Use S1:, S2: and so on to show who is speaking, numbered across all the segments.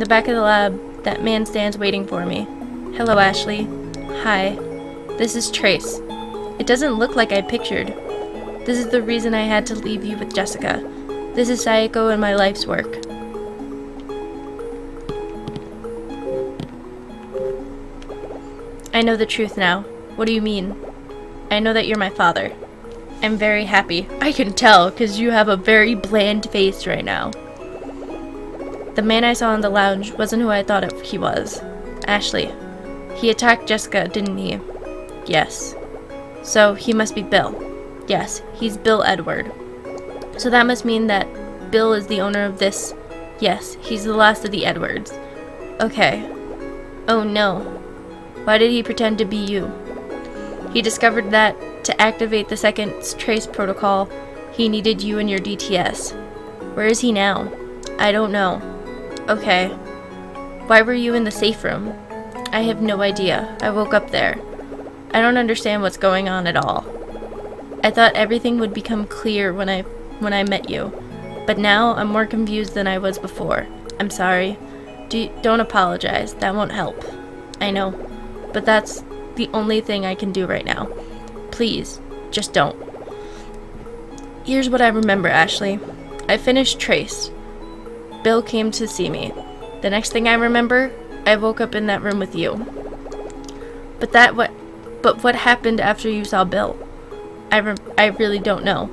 S1: the back of the lab, that man stands waiting for me. Hello, Ashley. Hi. This is Trace. It doesn't look like I pictured. This is the reason I had to leave you with Jessica. This is Sayoko and my life's work. I know the truth now. What do you mean? I know that you're my father. I'm very happy. I can tell, because you have a very bland face right now. The man I saw in the lounge wasn't who I thought he was. Ashley. He attacked Jessica, didn't he? Yes. So, he must be Bill. Yes, he's Bill Edward. So that must mean that Bill is the owner of this. Yes, he's the last of the Edwards. Okay. Oh no. Why did he pretend to be you? He discovered that to activate the second trace protocol, he needed you and your DTS. Where is he now? I don't know. Okay. Why were you in the safe room? I have no idea. I woke up there. I don't understand what's going on at all. I thought everything would become clear when I when I met you, but now I'm more confused than I was before. I'm sorry. Do, don't apologize. That won't help. I know, but that's the only thing I can do right now. Please, just don't. Here's what I remember, Ashley. I finished Trace. Bill came to see me. The next thing I remember, I woke up in that room with you. But that what but what happened after you saw Bill? I, re I really don't know.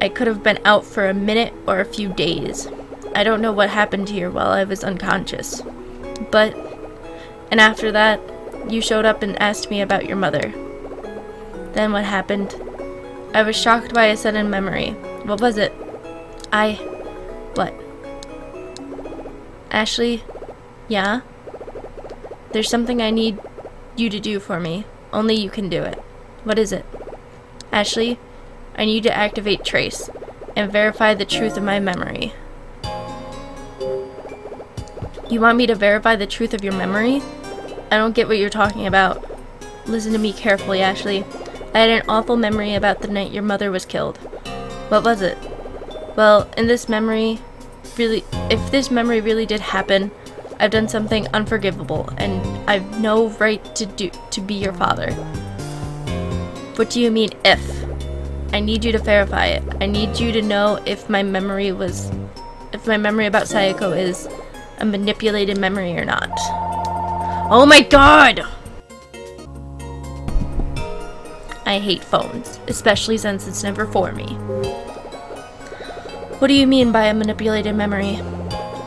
S1: I could have been out for a minute or a few days. I don't know what happened here while I was unconscious. But, and after that, you showed up and asked me about your mother. Then what happened? I was shocked by a sudden memory. What was it? I. What? Ashley? Yeah? There's something I need you to do for me. Only you can do it. What is it? Ashley, I need to activate Trace and verify the truth of my memory. You want me to verify the truth of your memory? I don't get what you're talking about. Listen to me carefully, Ashley. I had an awful memory about the night your mother was killed. What was it? Well, in this memory, really, if this memory really did happen, I've done something unforgivable, and I've no right to do to be your father. What do you mean, if? I need you to verify it. I need you to know if my memory was, if my memory about Sayoko is a manipulated memory or not. Oh my god! I hate phones, especially since it's never for me. What do you mean by a manipulated memory?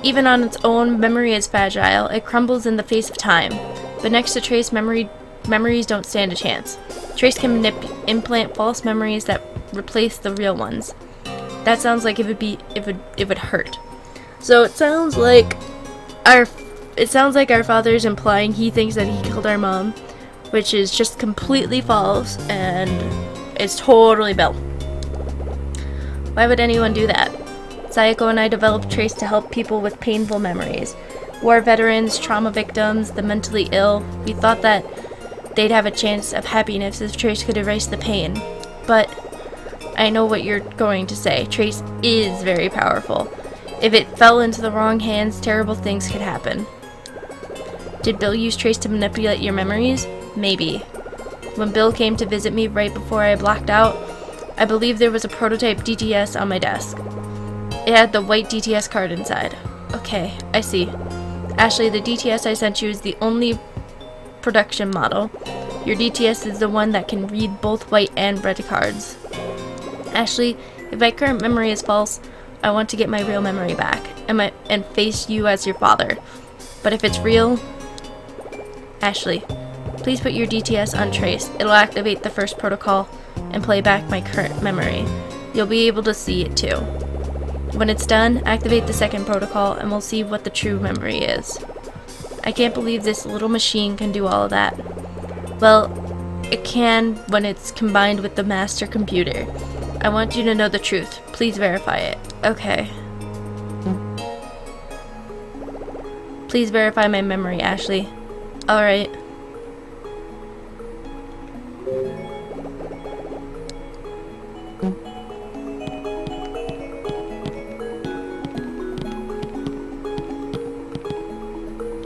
S1: Even on its own, memory is fragile. It crumbles in the face of time. But next to Trace, memory memories don't stand a chance. Trace can implant false memories that replace the real ones. That sounds like it would be it would it would hurt. So it sounds like our it sounds like our father is implying he thinks that he killed our mom, which is just completely false and it's totally Bill. Why would anyone do that? Sayoko and I developed Trace to help people with painful memories. War veterans, trauma victims, the mentally ill. We thought that they'd have a chance of happiness if Trace could erase the pain. But I know what you're going to say. Trace is very powerful. If it fell into the wrong hands, terrible things could happen. Did Bill use Trace to manipulate your memories? Maybe. When Bill came to visit me right before I blacked out, I believe there was a prototype DTS on my desk. It had the white DTS card inside. Okay, I see. Ashley, the DTS I sent you is the only production model. Your DTS is the one that can read both white and red cards. Ashley, if my current memory is false, I want to get my real memory back and, my, and face you as your father. But if it's real, Ashley, please put your DTS on trace. It'll activate the first protocol and play back my current memory. You'll be able to see it too. When it's done, activate the second protocol and we'll see what the true memory is. I can't believe this little machine can do all of that. Well, it can when it's combined with the master computer. I want you to know the truth. Please verify it. Okay. Please verify my memory, Ashley. Alright.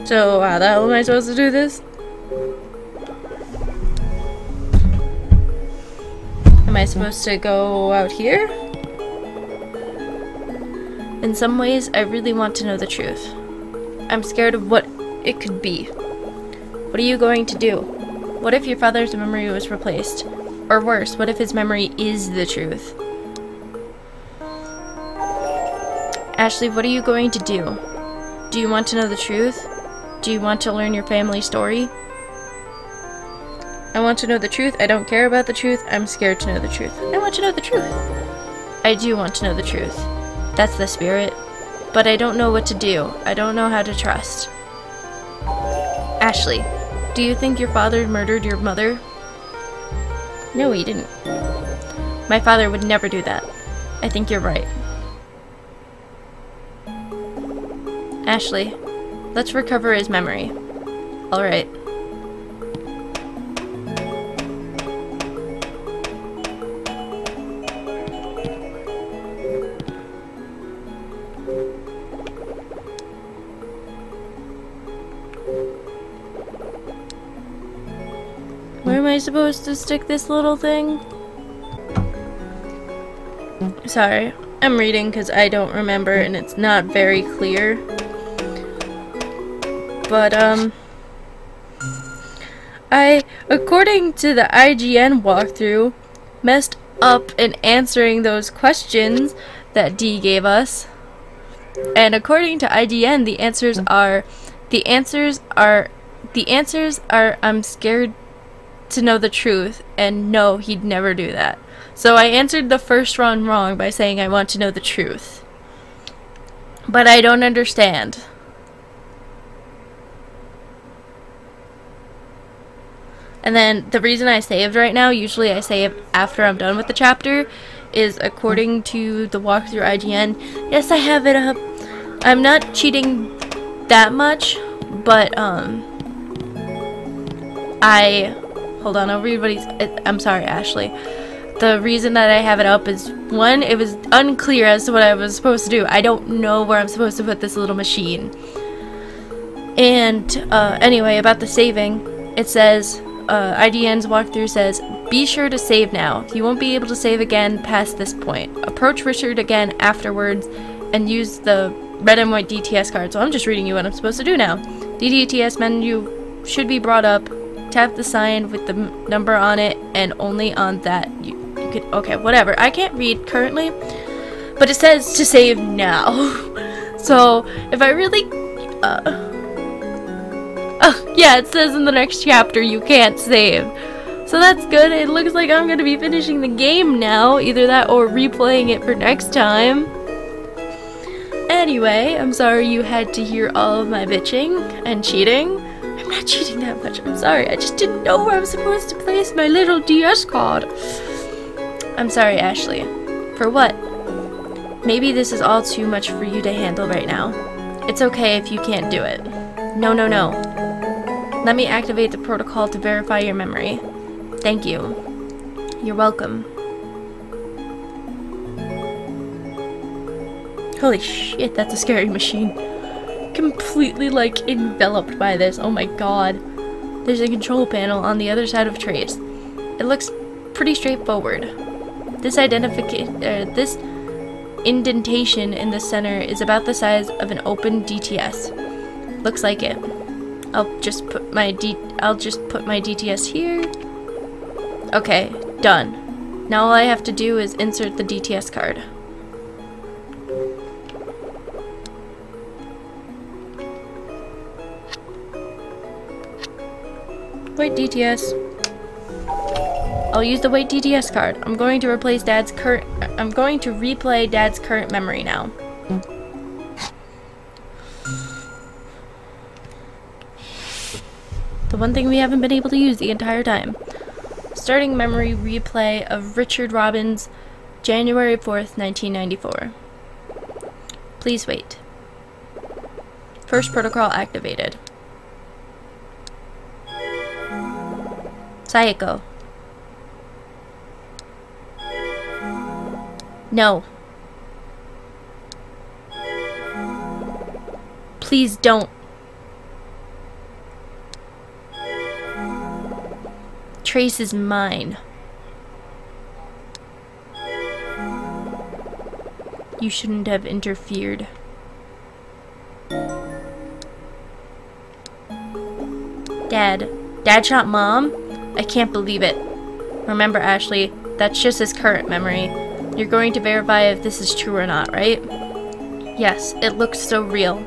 S1: So how the hell am I supposed to do this? Am I supposed to go out here? In some ways, I really want to know the truth. I'm scared of what it could be. What are you going to do? What if your father's memory was replaced? Or worse, what if his memory is the truth? Ashley, what are you going to do? Do you want to know the truth? Do you want to learn your family story? I want to know the truth. I don't care about the truth. I'm scared to know the truth. I want to know the truth. I do want to know the truth. That's the spirit. But I don't know what to do. I don't know how to trust. Ashley, do you think your father murdered your mother? No, he didn't. My father would never do that. I think you're right. Ashley, let's recover his memory. Alright. Where am I supposed to stick this little thing? Sorry, I'm reading because I don't remember and it's not very clear. But, um... I, according to the IGN walkthrough, messed up in answering those questions that D gave us. And according to IGN, the answers are, the answers are, the answers are, I'm scared to know the truth, and no, he'd never do that. So I answered the first one wrong by saying I want to know the truth. But I don't understand. And then the reason I saved right now, usually I save after I'm done with the chapter, is according to the walkthrough IGN. Yes, I have it up. I'm not cheating that much, but um, I hold on. I'll read what he's. I'm sorry, Ashley. The reason that I have it up is one, it was unclear as to what I was supposed to do. I don't know where I'm supposed to put this little machine. And uh, anyway, about the saving, it says uh, IGN's walkthrough says, Be sure to save now. You won't be able to save again past this point. Approach Richard again afterwards and use the red and white DTS card. So I'm just reading you what I'm supposed to do now. DTS menu should be brought up. Tap the sign with the number on it and only on that. You, you could, okay, whatever. I can't read currently, but it says to save now. so if I really... Uh, Oh, yeah, it says in the next chapter you can't save. So that's good. It looks like I'm going to be finishing the game now. Either that or replaying it for next time. Anyway, I'm sorry you had to hear all of my bitching and cheating. I'm not cheating that much. I'm sorry. I just didn't know where I was supposed to place my little DS card. I'm sorry, Ashley. For what? Maybe this is all too much for you to handle right now. It's okay if you can't do it. No, no, no. Let me activate the protocol to verify your memory. Thank you. You're welcome. Holy shit, that's a scary machine. Completely, like, enveloped by this. Oh my god. There's a control panel on the other side of Trace. It looks pretty straightforward. This identification, uh, this indentation in the center is about the size of an open DTS. Looks like it. I'll just put my D I'll just put my DTS here. Okay, done. Now all I have to do is insert the DTS card. Wait, DTS. I'll use the wait DTS card. I'm going to replace Dad's current. I'm going to replay Dad's current memory now. One thing we haven't been able to use the entire time. Starting memory replay of Richard Robins, January 4th, 1994. Please wait. First protocol activated. Sayoko. No. Please don't. Trace is mine. You shouldn't have interfered. Dad. Dad shot Mom? I can't believe it. Remember, Ashley, that's just his current memory. You're going to verify if this is true or not, right? Yes, it looks so real.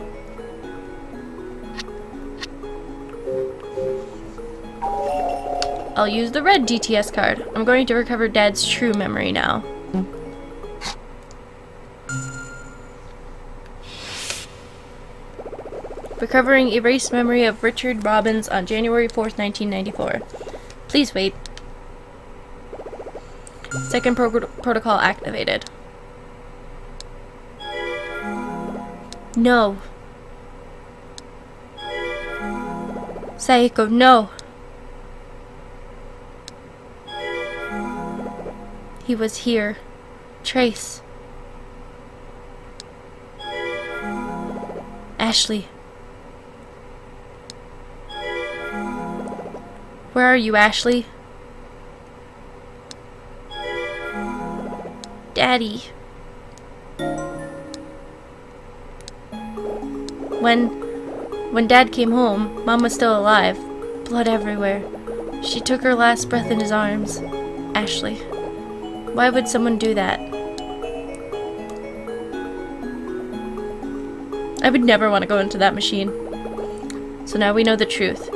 S1: I'll use the red DTS card. I'm going to recover Dad's true memory now. Recovering erased memory of Richard Robins on January 4th, 1994. Please wait. Second pro protocol activated. No. Saeko, no. He was here. Trace. Ashley. Where are you, Ashley? Daddy. When when Dad came home, Mom was still alive. Blood everywhere. She took her last breath in his arms. Ashley. Why would someone do that? I would never want to go into that machine. So now we know the truth.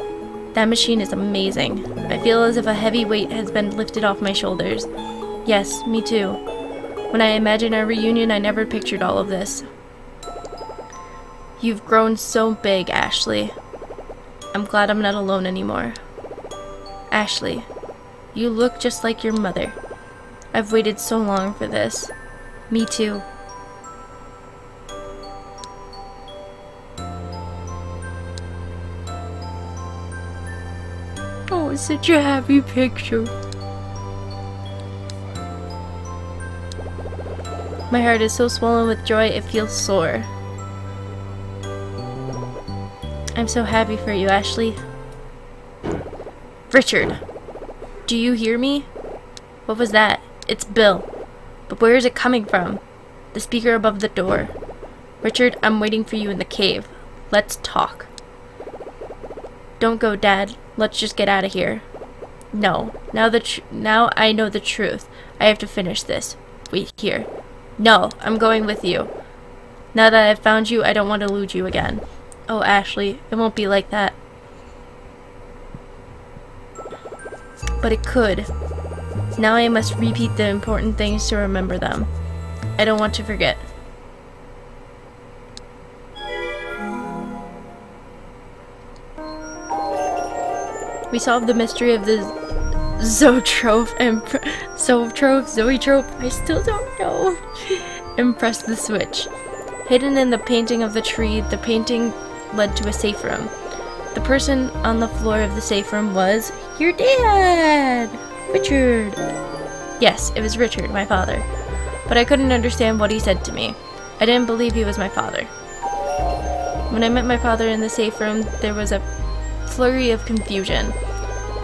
S1: That machine is amazing. I feel as if a heavy weight has been lifted off my shoulders. Yes, me too. When I imagined our reunion, I never pictured all of this. You've grown so big, Ashley. I'm glad I'm not alone anymore. Ashley, you look just like your mother. I've waited so long for this. Me too. Oh, it's such a happy picture. My heart is so swollen with joy it feels sore. I'm so happy for you, Ashley. Richard, do you hear me? What was that? It's Bill. But where is it coming from? The speaker above the door. Richard, I'm waiting for you in the cave. Let's talk. Don't go, Dad. Let's just get out of here. No. Now the now I know the truth. I have to finish this. Wait here. No, I'm going with you. Now that I've found you, I don't want to lose you again. Oh, Ashley, it won't be like that. But it could. Now I must repeat the important things to remember them. I don't want to forget. We solved the mystery of the Zoetrope and Zoetrope, Zoetrope, I still don't know. and press the switch. Hidden in the painting of the tree, the painting led to a safe room. The person on the floor of the safe room was your dad! Richard! Yes, it was Richard, my father. But I couldn't understand what he said to me. I didn't believe he was my father. When I met my father in the safe room, there was a flurry of confusion.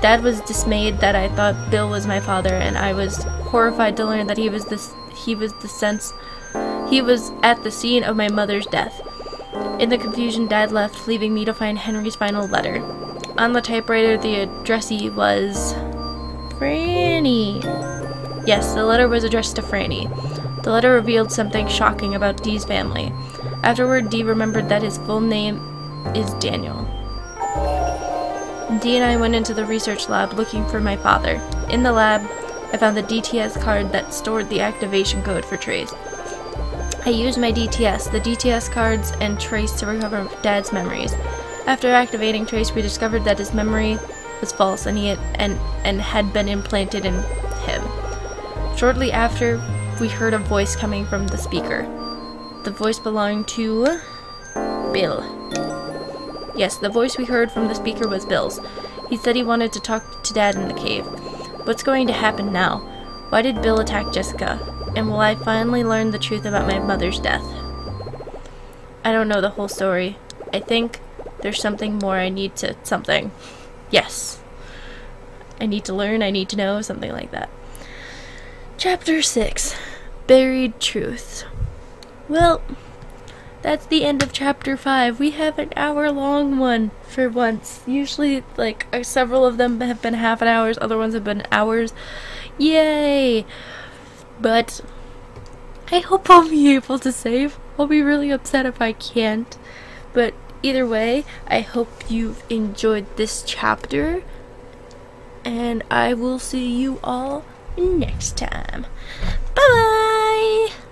S1: Dad was dismayed that I thought Bill was my father, and I was horrified to learn that he was this he was the sense he was at the scene of my mother's death. In the confusion, Dad left, leaving me to find Henry's final letter. On the typewriter, the addressee was Franny. Yes, the letter was addressed to Franny. The letter revealed something shocking about Dee's family. Afterward, Dee remembered that his full name is Daniel. Dee and I went into the research lab looking for my father. In the lab, I found the DTS card that stored the activation code for Trace. I used my DTS, the DTS cards, and Trace to recover Dad's memories. After activating Trace, we discovered that his memory was false and he had, and, and had been implanted in him. Shortly after, we heard a voice coming from the speaker. The voice belonged to Bill. Yes, the voice we heard from the speaker was Bill's. He said he wanted to talk to Dad in the cave. What's going to happen now? Why did Bill attack Jessica? And will I finally learn the truth about my mother's death? I don't know the whole story. I think there's something more I need to something. Yes. I need to learn, I need to know, something like that. Chapter 6 Buried Truths. Well, that's the end of chapter 5. We have an hour long one for once. Usually, like, uh, several of them have been half an hours, other ones have been hours. Yay! But I hope I'll be able to save. I'll be really upset if I can't. But either way, I hope you've enjoyed this chapter. And I will see you all next time. Bye bye!